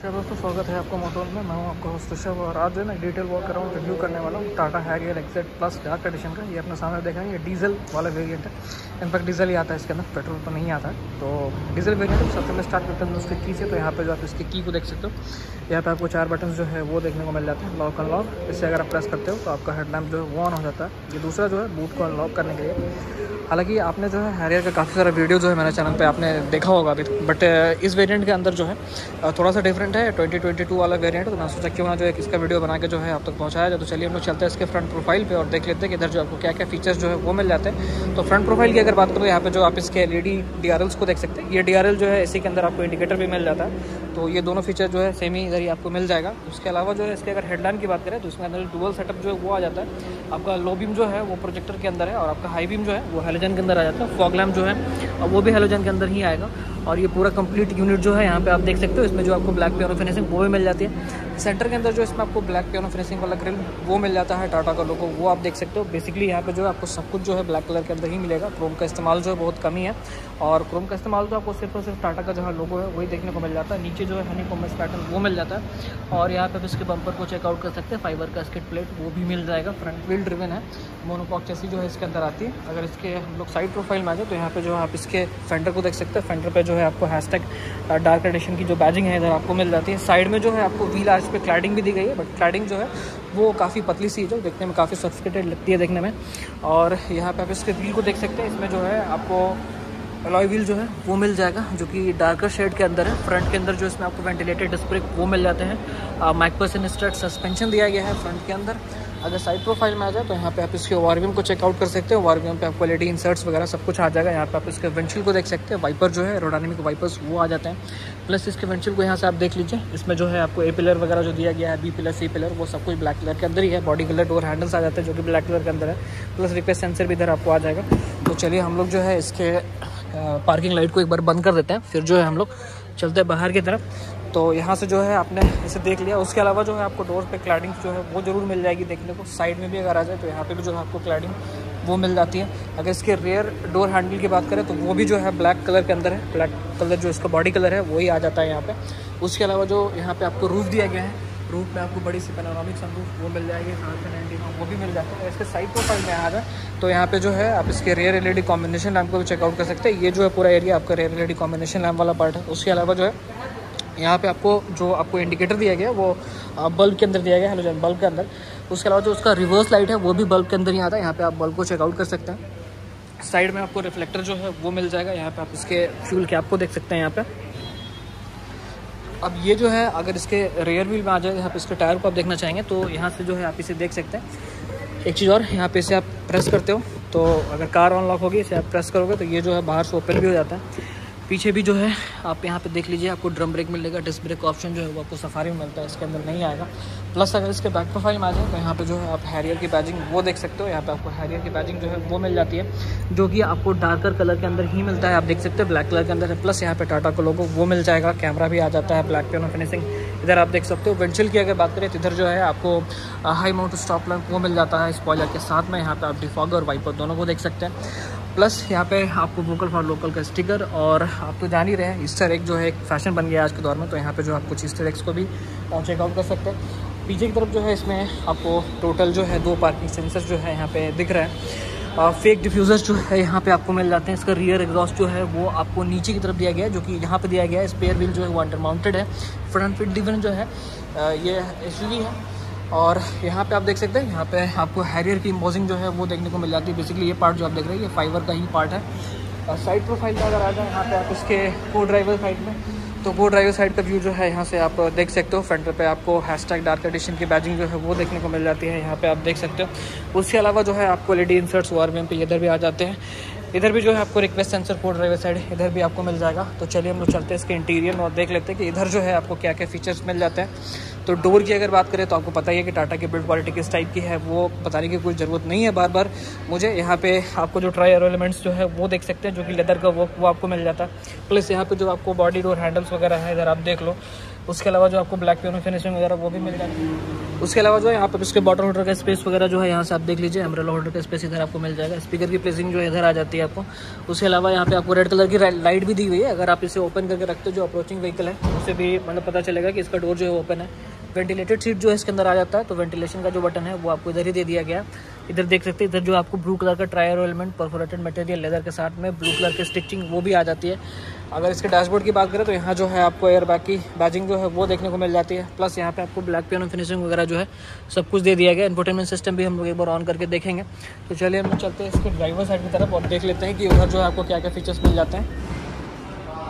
नमस्कार दोस्तों, स्वागत है आपका मोटोल में। मैं हूँ आपका होस्ट ऋषभ और आज जो है ना डिटेल वॉक कर रहा हूँ रिव्यू करने वाला हूँ। Tata Harrier XT plus dark edition का। ये अपने सामने देखा है ये डीजल वाला वेरिएंट है। इनफैक्ट डीजल ही आता है, इसके अंदर पेट्रोल तो नहीं आता। तो डीजल वेरियंट है, सबसे मैं स्टार्ट करता हूँ उसके की से। तो यहाँ पर जो आप इसकी की को देख सकते हो, यहाँ पर आपको चार बटन जो है, वो देखने को मिल जाते हैं लॉक अनलॉक इससे अगर आप प्रेस करते हो तो आपका हेडलैम्प जो है, वो ऑन हो जाता है। ये दूसरा जो है बूट को अनलॉक करने के लिए। हालाँकि आपने जो है हैरियर का काफ़ी सारा वीडियो जो है मेरे चैनल पर आपने देखा होगा अभी बट इस वेरिएंट के अंदर जो है, थोड़ा सा डिफरेंट है 2022 वाला वेरिएंट तो मैं सोचा क्यों ना जो है इसका वीडियो बना के जो है आप तक पहुँचाया जाए। तो चलिए हम लोग चलते हैं इसके फ्रंट प्रोफ़ाइल पे और देख लेते हैं कि इधर जो आपको क्या क्या फीचर्स जो है वो मिल जाते हैं। तो फ्रंट प्रोफ़ाइल की अगर बात करो, यहाँ पे जो आप इसके एल ई को देख सकते हैं। ये डी जो है इसी के अंदर आपको इंडिकेटर भी मिल जाता है। तो ये दोनों फीचर जो है सेम ही इधर ही आपको मिल जाएगा। उसके अलावा जो है, इसके अगर हेडलाइन की बात करें तो इसके अंदर डुअल सेटअप जो है, वो आ जाता है। आपका लो बीम जो है, वो प्रोजेक्टर के अंदर है और आपका हाई बीम जो है, वो हेलोजन के अंदर आ जाता है। फॉग लैम्प जो है और वो भी हेलोजन के अंदर ही आएगा। और ये पूरा कंप्लीट यूनिट जो है, यहाँ पे आप देख सकते हो, इसमें जो आपको ब्लैक पियानो फिनिशिंग वो भी मिल जाती है। सेंटर के अंदर जो इसमें आपको ब्लैक पियानो फिनिशिंग वाला ग्रिल वो मिल जाता है टाटा का लोगो, वो आप देख सकते हो। बेसिकली यहाँ पे जो है आपको सब कुछ जो है ब्लैक कलर के अंदर ही मिलेगा। क्रोम का इस्तेमाल जो है बहुत कम ही है। और क्रोम का इस्तेमाल तो आपको सिर्फ़ और सिर्फ़ टाटा का जहाँ लोगो है, वही देखने को मिल जाता है। नीचे जो है हनी कॉमर्स पैटर्न वो मिल जाता है। और यहाँ पे इसके बम्पर को चेकआउट कर सकते हैं। फाइबर का स्किट प्लेट वो भी मिल जाएगा। फ्रंट व्हील ड्रिवन है। मोनोकॉक चेसी जो है इसके अंदर आती है। अगर इसके हम लोग साइड प्रोफ़ाइल में आ जाए तो यहाँ पर जो है आप इसके फेंडर को देख सकते हैं। फेंडर पर जो है आपको हैशटैग डार्क एडिशन की जो बैजिंग है, इधर आपको मिल जाती है। साइड में जो है आपको व्हील आर्च पे क्लैडिंग भी दी गई है बट क्लैडिंग जो है, वो काफ़ी पतली सी है, जो देखने में काफ़ी सफिकेटेड लगती है देखने में। और यहाँ पे आप इसके व्हील को देख सकते हैं, इसमें जो है आपको अलॉय व्हील जो है, वो मिल जाएगा, जो कि डार्कर शेड के अंदर है। फ्रंट के अंदर जो इसमें आपको वेंटिलेटेड डिस्प्रेक वो मिल जाते हैं। माइक पर्सन स्टर्ट सस्पेंशन दिया गया है फ्रंट के अंदर। अगर साइड प्रोफ़ाइल में आ जाए तो यहाँ पे आप इसके वारवियम को चेकआउट कर सकते हो। वारवियम पे आपको एलईडी इंसर्ट्स वगैरह सब कुछ आ जाएगा। यहाँ पे आप इसके वेंशिल को देख सकते हैं। वाइपर जो है रोडानिमिक वाइपर्स वो आ जाते हैं। प्लस इसके वेंशिल को यहाँ से आप देख लीजिए। इसमें जो है आपको ए पिलर वगैरह जो दिया गया है बी पिलर सी पिलर वो सब कुछ ब्लैक कलर के अंदर ही है। बॉडी कलर डोर हैंडल्स आ जाते हैं जो कि ब्लैक कलर के अंदर है। प्लस रिक्वेस्ट सेंसर भी इधर आपको आ जाएगा। तो चलिए हम लोग जो है इसके पार्किंग लाइट को एक बार बंद कर देते हैं। फिर जो है हम लोग चलते हैं बाहर की तरफ़। तो यहाँ से जो है आपने इसे देख लिया। उसके अलावा जो है आपको डोर पे क्लाइडिंग जो है वो ज़रूर मिल जाएगी देखने को। साइड में भी अगर आ जाए तो यहाँ पे भी जो है आपको क्लाइडिंग वो मिल जाती है। अगर इसके रेयर डोर हैंडल की बात करें तो वो भी जो है ब्लैक कलर के अंदर है। ब्लैक कलर जो इसका बॉडी कलर है, वही आ जाता है यहाँ पर उसके अलावा जो यहाँ पर आपको रूफ दिया गया है रूफ में आपको बड़ी सी पेनामिक सनरूफ वो मिल जाएगी वो भी मिल जाता है। इसके साइड प्रोफ़ाइल में आ जाए तो यहाँ पे जो है आप इसके रेयर एलईडी कॉम्बिनेशन लैम्प को भी चेकआउट कर सकते हैं। ये जो है पूरा एरिया आपका रेयर एलईडी कॉम्बिनेशन लैम्प वाला पार्ट है। उसके अलावा जो है यहाँ पे आपको जो आपको इंडिकेटर दिया गया, वो बल्ब के अंदर दिया गया हेलोजन बल्ब के अंदर। उसके अलावा जो उसका रिवर्स लाइट है, वो भी बल्ब के अंदर ही आता है। यहाँ पे आप बल्ब को चेकआउट कर सकते हैं। साइड में आपको रिफ्लेक्टर जो है, वो मिल जाएगा। यहाँ पे आप इसके फ्यूल कैप को देख सकते हैं यहाँ पे। अब ये जो है, अगर इसके रेयर व्हील में आ जाए, यहाँ पे इसके टायर को आप देखना चाहेंगे तो यहाँ से जो है, आप इसे देख सकते हैं। एक चीज़ और, यहाँ पे इसे आप प्रेस करते हो तो अगर कार अनलॉक होगी, इसे आप प्रेस करोगे तो ये जो है, बाहर से ओपन भी हो जाता है। पीछे भी जो है, आप यहाँ पे देख लीजिए, आपको ड्रम ब्रेक मिलेगा डिस्क ब्रेक ऑप्शन जो है वो आपको सफारी में मिलता है, इसके अंदर नहीं आएगा। प्लस अगर इसके बैक प्रोफ़ाइल में आ जाए तो यहाँ पे जो है आप हैरियर की बैजिंग वो देख सकते हो, यहाँ पे आपको हैरियर की बैजिंग जो है वो मिल जाती है, जो कि आपको डार्कर कलर के अंदर ही मिलता है, आप देख सकते हो ब्लैक कलर के अंदर प्लस यहाँ पे टाटा को लोगो वो मिल जाएगा कैमरा भी आ जाता है ब्लैक पेन फिनिशिंग इधर आप देख सकते हो वेंचल की अगर बात करें तो इधर जो है आपको हाई माउंट स्टॉप लैंप वो मिल जाता है स्पॉयलर के साथ में, यहाँ पे आप डिफॉगर और वाइपर दोनों को देख सकते हैं। प्लस यहाँ पे आपको वोकल फॉर लोकल का स्टिकर और आप तो जान ही रहे हैं ईस्टर एक जो है एक फ़ैशन बन गया आज के दौर में तो यहाँ पे जो आप कुछ ईस्टर एक्स को भी चेकआउट कर सकते हैं। पीछे की तरफ़ जो है इसमें आपको टोटल जो है दो पार्किंग सेंसर जो है यहाँ पे दिख रहा है। और फेक डिफ्यूज़र जो है यहाँ पे आपको मिल जाते हैं, इसका रियर एग्जॉस्ट जो है वो आपको नीचे की तरफ़ दिया गया है, जो कि यहाँ पे दिया गया है। स्पेयर व्हील जो है वो अंडर माउंटेड है फ्रंट फिट डिफरेंट जो है ये एस है। और यहाँ पे आप देख सकते हैं, यहाँ पे आपको हैरियर की इम्पोजिंग जो है वो देखने को मिल जाती है। बेसिकली ये पार्ट जो आप देख रहे हैं, ये फाइबर का ही पार्ट है। साइड प्रोफ़ाइल का अगर आ जाए यहाँ पे आप इसके को ड्राइवर साइड में तो को ड्राइवर साइड का व्यू जो है, यहाँ से आप देख सकते हो। फ्रंट पे आपको हैशटैग डार्क एडिशन की बैजिंग जो है वो देखने को मिल जाती है। यहाँ पे आप देख सकते हो। उसके अलावा जो है, आपको एल ई इंसर्ट्स वार पे इधर भी आ जाते हैं। इधर भी जो है आपको request sensor code driver side इधर भी आपको मिल जाएगा। तो चलिए हम लोग चलते हैं इसके इंटीरियर में और देख लेते हैं कि इधर जो है आपको क्या क्या फीचर्स मिल जाते हैं। तो डोर की अगर बात करें तो आपको पता ही है कि टाटा की बिल्ड क्वालिटी किस टाइप की है, वो बताने की कोई ज़रूरत नहीं है बार बार मुझे यहाँ पे आपको जो ट्राई एरो एलिमेंट्स जो है वो देख सकते हैं, जो कि लेदर का वो वो आपको मिल जाता है। प्लस यहाँ पे जो आपको बॉडी डोर हैंडल्स वगैरह है, इधर आप देख लो। उसके अलावा जो आपको ब्लैक पियोनो फिनिशिंग वगैरह वो भी मिल जाएगा उसके अलावा जो है, यहाँ पर इसके बॉटल होल्डर का स्पेस वगैरह जो है, यहाँ से आप देख लीजिए एमरेला होल्डर का स्पेस इधर आपको मिल जाएगा। स्पीकर की प्लेसिंग जो है, इधर आ जाती है आपको। उसके अलावा यहाँ पे आपको रेड कलर की लाइट भी दी हुई है। अगर आप इसे ओपन करके रखते हो, जो अप्रोचिंग व्हीकल है उससे भी मतलब पता चलेगा कि इसका डोर जो है ओपन है। वेंटिलेटेड सीट जो है, इसके अंदर आ जाता है। तो वेंटिलेशन का जो बटन है, वो आपको इधर ही दे दिया गया। इधर देख सकते हैं, इधर जो आपको ब्लू कलर का tri arrow element perforated material leather के साथ में ब्लू कलर की स्टिचिंग वो भी आ जाती है। अगर इसके डैशबोर्ड की बात करें तो यहाँ जो है आपको एयर बैग की बैजिंग जो है वो देखने को मिल जाती है। प्लस यहाँ पे आपको ब्लैक पियानो फिनिशिंग वगैरह जो है सब कुछ दे दिया गया। इन्फोटेनमेंट सिस्टम भी हम लोग एक बार ऑन करके देखेंगे। तो चलिए हम चलते हैं इसके ड्राइवर साइड की तरफ़ और देख लेते हैं कि उधर जो है आपको क्या क्या फीचर्स मिल जाते हैं।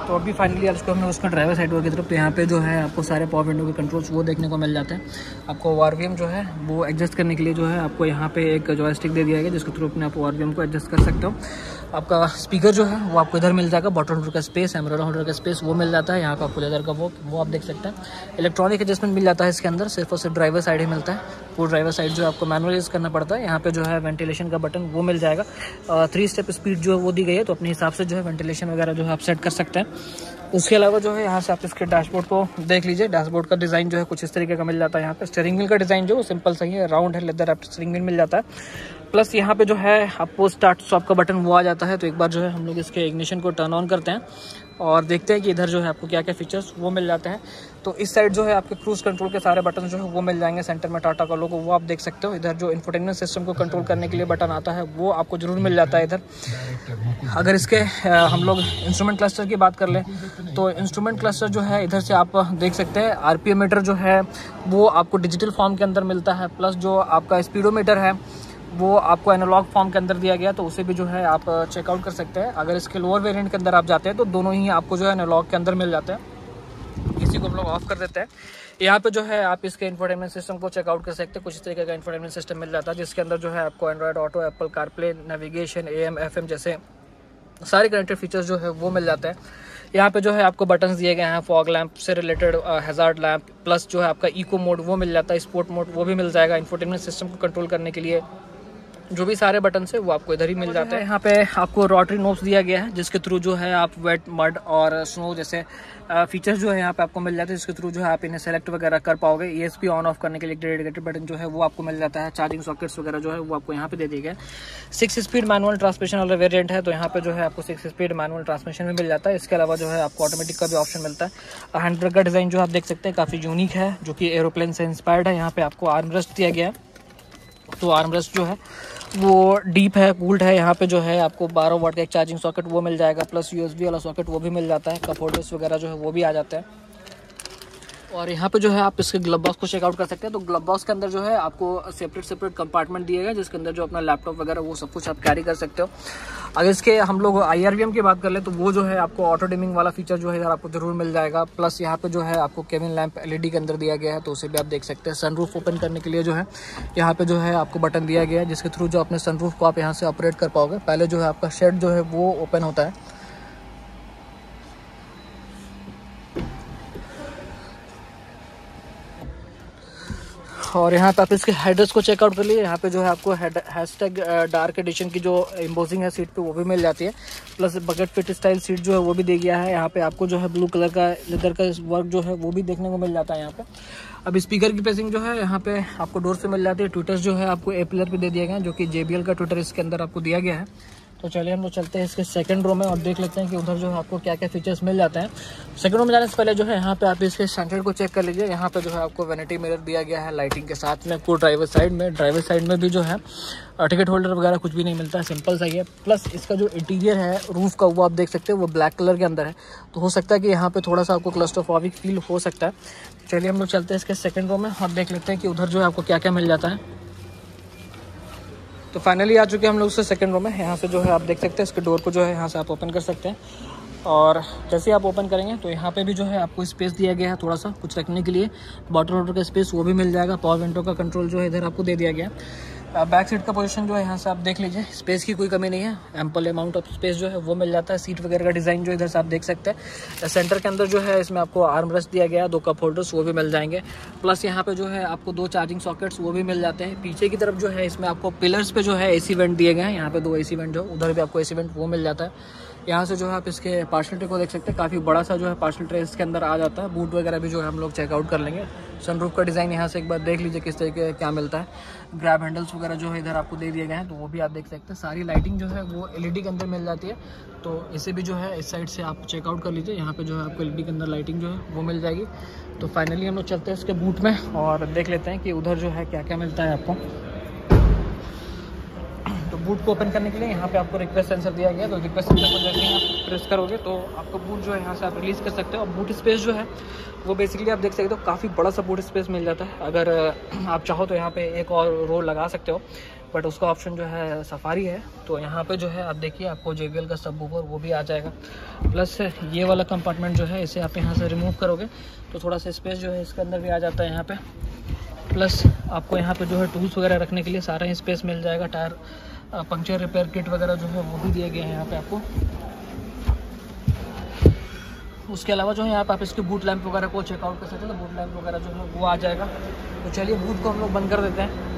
तो अभी फाइनली आज को हमने उसका ड्राइवर साइड की तरफ़ तो यहाँ पे जो है आपको सारे पावर विंडो के कंट्रोल्स वो देखने को मिल जाते हैं। आपको ओ जो है वो एडजस्ट करने के लिए जो है आपको यहाँ पे एक जॉयस्टिक दे दिया गया जिसके थ्रू अपने आप ओ को एडजस्ट कर सकते हो। आपका स्पीकर जो है, वो आपको इधर मिल जाएगा बॉटल होल्डर का स्पेस एमरोडा होल्डर का स्पेस वो मिल जाता है। यहाँ का आपको लेदर का वो वो आप देख सकते हैं। इलेक्ट्रॉनिक एडजस्टमेंट मिल जाता है इसके अंदर, सिर्फ़ और सिर्फ़ ड्राइवर साइड ही मिलता है। वो ड्राइवर साइड जो आपको मैनुअल यूज़ करना पड़ता है। यहाँ पे जो है वेंटिलेशन का बटन वो मिल जाएगा। थ्री स्टेप स्पीड जो है वो दी गई है तो अपने हिसाब से जो है वेंटिलेशन वगैरह जो है आप सेट कर सकते हैं। उसके अलावा जो है, यहाँ से आप इसके डैशबोर्ड को देख लीजिए। डैशबोर्ड का डिज़ाइन जो है कुछ इस तरीके का मिल जाता है। यहाँ पर स्टेरिंग व्हील का डिज़ाइन जो सिंपल सही है राउंड है लेदर आप स्टेरिंग व्हील मिल जाता है। प्लस यहाँ पे जो है आपको स्टार्ट स्टॉप का बटन वो आ जाता है तो एक बार जो है हम लोग इसके इग्निशन को टर्न ऑन करते हैं और देखते हैं कि इधर जो है आपको क्या क्या फीचर्स वो मिल जाते हैं। तो इस साइड जो है आपके क्रूज कंट्रोल के सारे बटन जो है वो मिल जाएँगे सेंटर में टाटा का लोगो वो आप देख सकते हो। इधर जो इन्फोटेनमेंट सिस्टम को कंट्रोल करने के लिए बटन आता है, वो आपको ज़रूर मिल जाता है इधर। अगर इसके हम लोग इंस्ट्रूमेंट क्लस्टर की बात कर लें तो इंस्ट्रूमेंट क्लस्टर जो है इधर से आप देख सकते हैं आर मीटर जो है वो आपको डिजिटल फॉर्म के अंदर मिलता है प्लस जो आपका स्पीडोमीटर है वो आपको एनालॉग फॉर्म के अंदर दिया गया तो उसे भी जो है आप चेकआउट कर सकते हैं। अगर इसके लोअर वेरिएंट के अंदर आप जाते हैं तो दोनों ही आपको जो है एनालॉग के अंदर मिल जाते हैं। इसी को हम लोग ऑफ़ कर देते हैं। यहाँ पे जो है आप इसके इन्फोटेनमेंट सिस्टम को चेकआउट कर सकते हैं। कुछ तरीके का इन्फोटेनमेंट सिस्टम मिल जाता है, जिसके अंदर जो है आपको Android Auto Apple CarPlay navigation M F M जैसे सारे कनेक्टेड फीचर्स जो है वो मिल जाते हैं। यहाँ पे जो है आपको बटन्स दिए गए हैं फॉग लैंप से रिलेटेड हेजार्ड लैंप प्लस जो है आपका इको मोड वो मिल जाता है स्पोर्ट मोड वो भी मिल जाएगा इन्फोटेनमेंट सिस्टम को कंट्रोल करने के लिए। जो भी सारे बटन है वो आपको इधर ही मिल जाते हैं। यहाँ पे आपको रोटरी नोब्स दिया गया है, जिसके थ्रू जो है आप वेट मड और स्नो जैसे फीचर्स जो है यहाँ पे आपको मिल जाते हैं, जिसके थ्रू जो है आप इन्हें सेलेक्ट वगैरह कर पाओगे। ई एस ऑन ऑफ़ करने के लिए डेडिकेटेड बटन जो है वो आपको मिल जाता है। चार्जिंग सॉकेट्स वगैरह जो है वो आपको यहाँ पे दे दिए गए। सिक्स स्पीड मैनुअल ट्रांसमिशन वाला वेरियंट है तो यहाँ पे जो है आपको सिक्स स्पीड मैनुअल ट्रांसमिशन भी मिल जाता है। इसके अलावा जो है आपको ऑटोमेटिक का भी ऑप्शन मिलता है। हैंड का डिज़ाइन जो आप देख सकते हैं, काफ़ी यूनिक है, जो कि एरोप्लेन से इंस्पायर्ड है। यहाँ पे आपको आर्मरेस्ट दिया गया है। तो आर्मरेस्ट जो है वो डीप है, कूल्ड है, यहाँ पे जो है आपको बारह वाट का एक चार्जिंग सॉकेट वो मिल जाएगा, प्लस यूएसबी वाला सॉकेट वो भी मिल जाता है, कप होल्डर्स वगैरह जो है वो भी आ जाते हैं। और यहाँ पे जो है आप इसके ग्लब बॉक्स को चेकआउट कर सकते हैं। तो ग्लब बॉक्स के अंदर जो है आपको सेपरेट सेपरेट कंपार्टमेंट दिए गए, जिसके अंदर जो अपना लैपटॉप वगैरह, वो सब कुछ आप कैरी कर सकते हो। अगर इसके हम लोग आई की बात कर ले तो वो जो है आपको ऑटो डिमिंग वाला फीचर जो है यार आपको ज़रूर मिल जाएगा। प्लस यहाँ पे जो है आपको केविन लैंप एलईडी के अंदर दिया गया है तो उसे भी आप देख सकते हैं। सनरूफ ओपन करने के लिए जो है, यहाँ पे जो है आपको बटन दिया गया है, जिसके थ्रू जो अपने सनरूफ को आप यहाँ से ऑपरेट कर पाओगे। पहले जो है आपका शेड जो है वो ओपन होता है। और यहाँ पे आप इसके हेडर्स को चेकआउट कर लिए, यहाँ पे जो है आपको हैश टैग डार्क एडिशन की जो इम्पोजिंग है सीट पे, वो भी मिल जाती है। Plus bucket fit style seat जो है, वो भी दे गया है। यहाँ पे आपको जो है ब्लू कलर का लेदर का वर्क जो है, वो भी देखने को मिल जाता है यहाँ पे। अब स्पीकर की पेसिंग जो है, यहाँ पे आपको डोर से मिल जाती है। ट्विटर्स जो है, आपको ए पिलर पे दे दिया गया है, जो कि जेबीएल का ट्विटर इसके अंदर आपको दिया गया है। तो चलिए हम लोग चलते हैं इसके सेकंड रो में और देख लेते हैं कि उधर जो है आपको क्या क्या फीचर्स मिल जाते हैं। सेकंड रो में जाने से पहले जो है, यहाँ पे आप इसके स्टैंडर्ड को चेक कर लीजिए। यहाँ पे जो है आपको वेनिटी मिरर दिया गया है लाइटिंग के साथ में को ड्राइवर साइड में। ड्राइवर साइड में भी जो है टिकट होल्डर वगैरह कुछ भी नहीं मिलता है सिंपल सा ही है। प्लस इसका जो इंटीरियर है रूफ का वो आप देख सकते हैं, वो ब्लैक कलर के अंदर है। तो हो सकता है कि यहाँ पे थोड़ा सा आपको क्लस्टोफॉबिक फील हो सकता है। चलिए हम लोग चलते हैं इसके सेकंड रो में और देख लेते हैं कि उधर जो है आपको क्या क्या मिल जाता है। तो फाइनली आ चुके हम लोग उससे सेकेंड रो में। यहाँ से जो है आप देख सकते हैं, इसके डोर को जो है यहाँ से आप ओपन कर सकते हैं। और जैसे आप ओपन करेंगे तो यहाँ पे भी जो है आपको स्पेस दिया गया है थोड़ा सा कुछ रखने के लिए। बॉटल वाटर का स्पेस वो भी मिल जाएगा पावर विंडो का कंट्रोल जो है इधर आपको दे दिया गया बैक सीट का पोजीशन जो है, यहाँ से आप देख लीजिए। स्पेस की कोई कमी नहीं है। एम्पल अमाउंट ऑफ़ स्पेस जो है, वो मिल जाता है। सीट वगैरह का डिज़ाइन जो इधर से आप देख सकते हैं। सेंटर के अंदर जो है, इसमें आपको आर्म रस्ट दिया गया दो कप होल्डर्स वो भी मिल जाएँगे। प्लस यहाँ पे जो है, आपको दो चार्जिंग सॉकेट्स वो भी मिल जाते हैं। पीछे की तरफ़ जो है, इसमें आपको पिलर्स पे जो है ए वेंट दिए गए हैं। यहाँ पे दो ए वेंट जो, उधर भी आपको ए वेंट वो मिल जाता है। यहाँ से जो है आप इसके पार्सल ट्रे को देख सकते हैं। काफ़ी बड़ा सा जो है पार्सल ट्रे इसके अंदर आ जाता है। बूट वगैरह भी जो है हम लोग चेकआउट कर लेंगे। सनरूफ का डिज़ाइन यहाँ से एक बार देख लीजिए किस तरीके क्या मिलता है। ग्रैब हैंडल्स वगैरह जो है इधर आपको दे दिए गए हैं तो वो भी आप देख सकते हैं। सारी लाइटिंग जो है वो एलईडी के अंदर मिल जाती है। तो इसे भी जो है इस साइड से आप चेकआउट कर लीजिए। यहाँ पर जो है आपको एलईडी के अंदर लाइटिंग जो है वो मिल जाएगी। तो फाइनली हम लोग चलते हैं इसके बूट में और देख लेते हैं कि उधर जो है क्या क्या मिलता है आपको। बूट को ओपन करने के लिए यहाँ पे आपको रिक्वेस्ट सेंसर दिया गया तो रिक्वेस्ट सेंसर को जैसे ही आप प्रेस करोगे तो आपको बूट जो है यहाँ से आप रिलीज़ कर सकते हो। और बूट स्पेस जो है, वो बेसिकली आप देख सकते हो, काफ़ी बड़ा सा बूट स्पेस मिल जाता है। अगर आप चाहो तो यहाँ पर एक और रो लगा सकते हो बट उसका ऑप्शन जो है सफारी है। तो यहाँ पे जो है, आप देखिए, आपको JBL का सब वो भी आ जाएगा। प्लस ये वाला कंपार्टमेंट जो है, इसे आप यहाँ से रिमूव करोगे तो थोड़ा सा स्पेस जो है इसके अंदर भी आ जाता है यहाँ पे। प्लस आपको यहाँ पे जो है टूल्स वगैरह रखने के लिए सारा ही स्पेस मिल जाएगा, टायर पंक्चर रिपेयर किट वगैरह जो है वो भी दिए गए हैं यहाँ पे आपको। उसके अलावा जो है यहाँ पे आप इसके बूट लैंप वगैरह को चेकआउट कर सकते हैं। तो बूट लैंप वगैरह जो है वो आ जाएगा। तो चलिए बूट को हम लोग बंद कर देते हैं।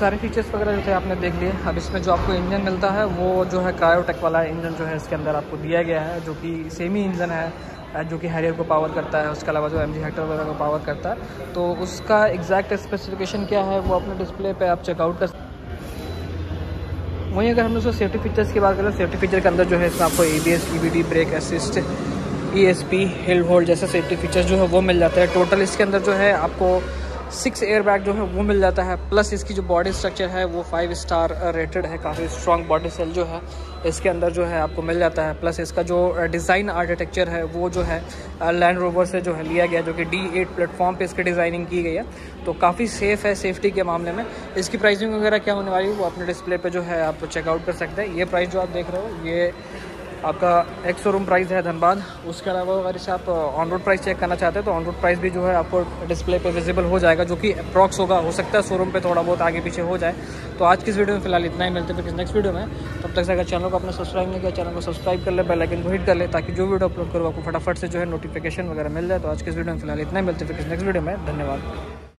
सारे फीचर्स वगैरह जो थे आपने देख लिए। अब इसमें जो आपको इंजन मिलता है, वो जो है क्रायोटेक वाला इंजन जो है इसके अंदर आपको दिया गया है, जो कि सेमी इंजन है। जो कि हैरियर को पावर करता है, उसके अलावा जो एम जी हेक्टर वगैरह को पावर करता है तो उसका एग्जैक्ट स्पेसिफिकेशन क्या है, वो अपने डिस्प्ले पे आप चेकआउट कर वहीं अगर हम उसको सेफ्टी फीचर्स की बात करें सेफ्टी फीचर के अंदर जो है इसमें आपको A B S E B D brake assist E S P hill hold जैसे सेफ्टी फीचर्स जो है वो मिल जाते हैं। टोटल इसके अंदर जो है आपको सिक्स एयर बैग जो है वो मिल जाता है, प्लस इसकी जो बॉडी स्ट्रक्चर है, वो फाइव स्टार रेटेड है, काफ़ी स्ट्रॉन्ग बॉडी सेल जो है, इसके अंदर जो है आपको मिल जाता है। प्लस इसका जो डिज़ाइन आर्किटेक्चर है, वो जो है लैंड रोवर से जो है लिया गया, जो कि डी एट प्लेटफॉर्म पर इसकी डिज़ाइनिंग की गई है। तो काफ़ी सेफ़ है सेफ्टी के मामले में। इसकी प्राइसिंग वगैरह क्या होने वाली है, वो अपने डिस्प्ले पर जो है आप चेकआउट कर सकते हैं। ये प्राइस जो आप देख रहे हो, ये आपका एक शोरूम प्राइस है धनबाद। उसके अलावा अगर इसे आप ऑन रोड प्राइस चेक करना चाहते हैं तो ऑन रोड प्राइस भी जो है आपको डिस्प्ले पे विजिबल हो जाएगा, जो कि अप्रॉक्स होगा। हो सकता है शोरूम पे थोड़ा बहुत आगे पीछे हो जाए। तो आज की इस वीडियो में फ़िलहाल इतना ही। मिलते हैं फिर नेक्स्ट वीडियो में। तब तक से अगर चैनल को अपना सब्सक्राइब नहीं किया चैनल को सब्सक्राइब कर ले बेल आइकन को हिट कर ले, ताकि जो वीडियो अपलोड करो, आपको फटाफट से जो है नोटिफिकेशन वगैरह मिल जाए। तो आज की इस वीडियो में फ़िलहाल इतना ही। मिलते हैं फिर नेक्स्ट वीडियो में। धन्यवाद।